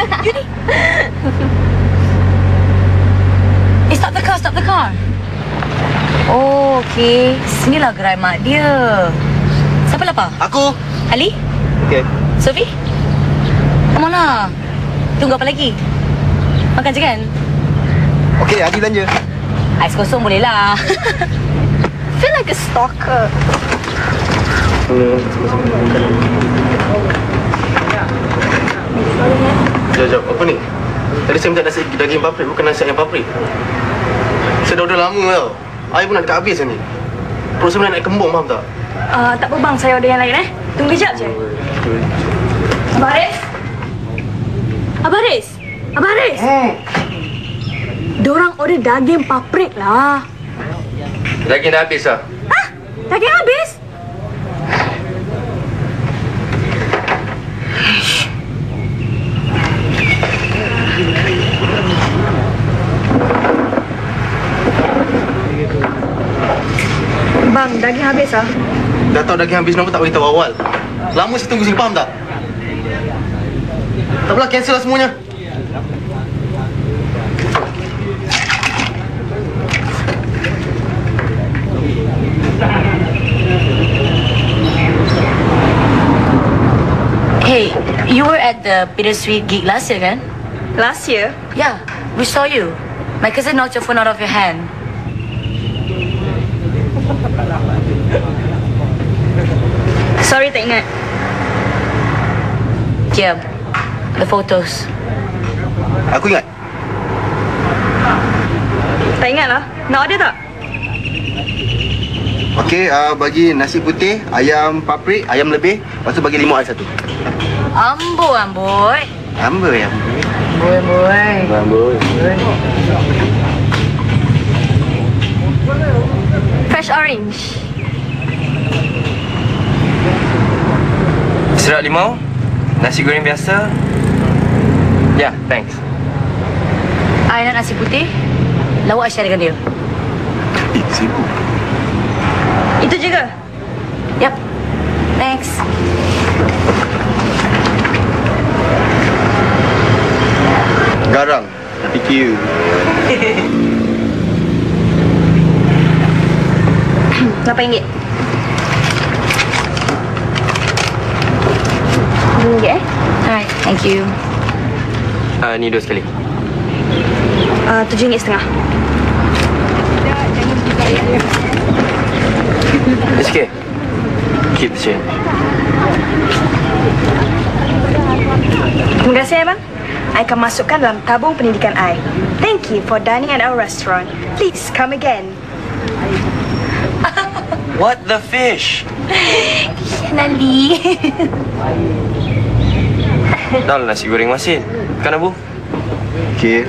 You ni. Eh, stop the car, stop the car. Oh, okey. Sinilah gerai mak dia. Siapa lapar? Aku. Ali? Okey. Sophie? Come on lah. Tunggu apa lagi? Makan je kan? Okey, Adi belanja. Ais kosong boleh lah. feel like a stalker. Apa ni? Tadi saya minta nasi daging paprik, bukan nasi ayam paprik. Saya dah order lama tau. Air pun nak dekat habis ni. Perut saya nak kembung, faham tak? Uh, tak apa bang, saya order yang lain eh. Tunggu kejap je. Abang Haris? Abang Haris? Abang Haris? Hmm. Diorang order daging paprik lah. Daging dah habis lah. Hah? Daging habis? Bang, daging habis ah. Dah tahu daging habis, kenapa tak beritahu awal? Lama saya tunggu sini, faham tak? Tak apalah, cancel lah semuanya. Hey, you were at the bittersweet gig last year kan? Last year? Yeah, we saw you. My cousin knocked your phone out of your hand. Sorry, tak ingat. Here, the photos. Aku ingat. Tak ingat lah. Nak order tak? Okey, uh, bagi nasi putih, ayam paprik, ayam lebih. Lepas tu bagi limau ais satu. Ambo, amboy. Amboi, amboi. Boy, boy. Amboi. Fresh orange. Serat limau, nasi goreng biasa. Ya, yeah, thanks. I nak nasi putih. Lawak share dengan dia. Eh, sibuk. Itu je ke? Yep. Thanks. Garang. PQ. Berapa ringgit? RM2 eh? Alright, thank you. Uh, ni dua sekali. Uh, RM7.5. It's okay. Keep the change. Terima kasih ya bang. I akan masukkan dalam tabung pendidikan I. Thank you for dining at our restaurant. Please come again. What the fish? Nali. Dah lah nasi goreng masin. Kan Abu? Okey.